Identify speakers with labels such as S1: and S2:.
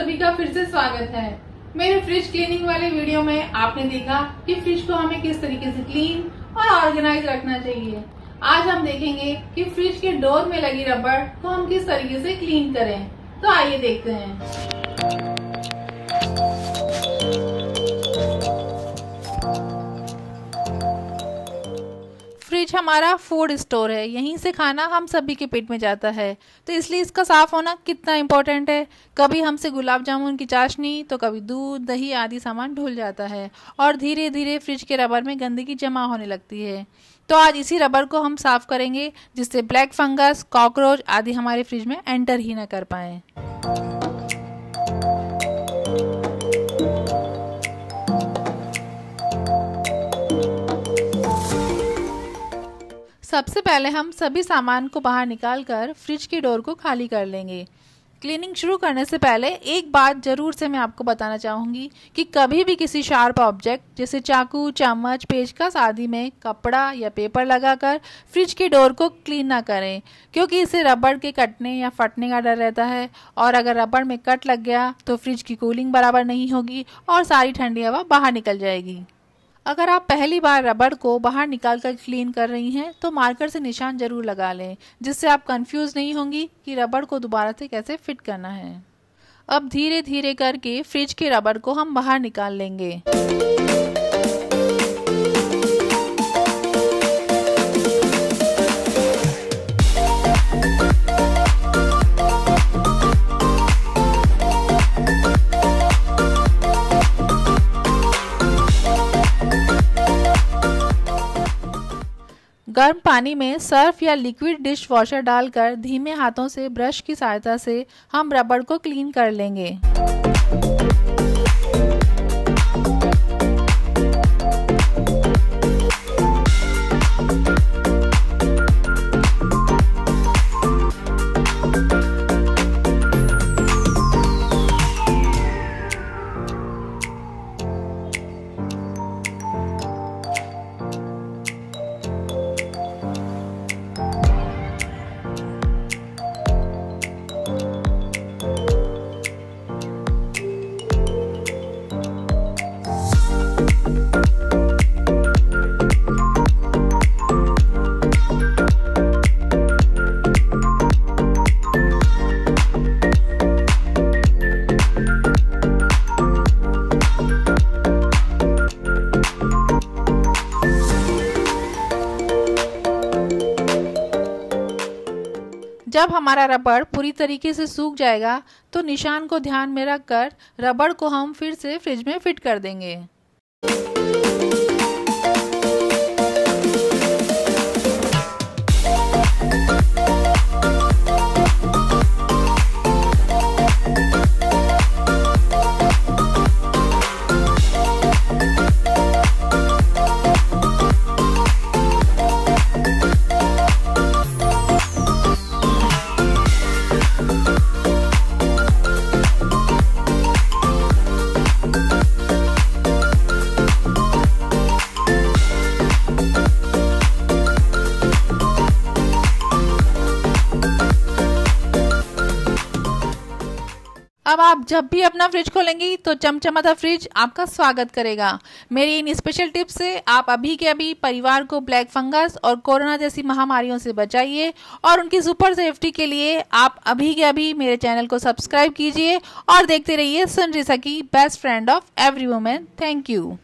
S1: सभी का फिर से स्वागत है। मेरे फ्रिज क्लीनिंग वाले वीडियो में आपने देखा कि फ्रिज को हमें किस तरीके से क्लीन और ऑर्गेनाइज रखना चाहिए। आज हम देखेंगे कि फ्रिज के डोर में लगी रबड़ को हम किस तरीके से क्लीन करें। तो आइए देखते हैं। हमारा फ़ूड स्टोर है, यहीं से खाना हम सभी के पेट में जाता है। तो इसलिए इसका साफ़ होना कितना इम्पोर्टेंट है। कभी हमसे गुलाब जामुन की चाशनी तो कभी दूध, दही आदि सामान ढुल जाता है और धीरे धीरे फ्रिज के रबर में गंदगी जमा होने लगती है। तो आज इसी रबर को हम साफ़ करेंगे, जिससे ब्लैक फंगस कॉकरोच आदि हमारे फ्रिज में एंटर ही ना कर पाए। सबसे पहले हम सभी सामान को बाहर निकाल कर फ्रिज की डोर को खाली कर लेंगे। क्लीनिंग शुरू करने से पहले एक बात ज़रूर से मैं आपको बताना चाहूँगी कि कभी भी किसी शार्प ऑब्जेक्ट, जैसे चाकू, चम्मच, पेचकस आदि में कपड़ा या पेपर लगाकर फ्रिज की डोर को क्लीन ना करें, क्योंकि इससे रबड़ के कटने या फटने का डर रहता है। और अगर रबड़ में कट लग गया तो फ्रिज की कूलिंग बराबर नहीं होगी और सारी ठंडी हवा बाहर निकल जाएगी। अगर आप पहली बार रबड़ को बाहर निकाल कर क्लीन कर रही हैं तो मार्कर से निशान ज़रूर लगा लें, जिससे आप कंफ्यूज नहीं होंगी कि रबड़ को दोबारा से कैसे फिट करना है। अब धीरे धीरे करके फ्रिज के रबड़ को हम बाहर निकाल लेंगे। गर्म पानी में सर्फ या लिक्विड डिश वॉशर डालकर धीमे हाथों से ब्रश की सहायता से हम रबड़ को क्लीन कर लेंगे। जब हमारा रबड़ पूरी तरीके से सूख जाएगा तो निशान को ध्यान में रखकर रबड़ को हम फिर से फ्रिज में फिट कर देंगे। अब आप जब भी अपना फ्रिज खोलेंगी तो चमचमाता फ्रिज आपका स्वागत करेगा। मेरी इन स्पेशल टिप्स से आप अभी के अभी परिवार को ब्लैक फंगस और कोरोना जैसी महामारियों से बचाइए और उनकी सुपर सेफ्टी के लिए आप अभी के अभी मेरे चैनल को सब्सक्राइब कीजिए और देखते रहिए सुन रिसा की best friend of every women thank you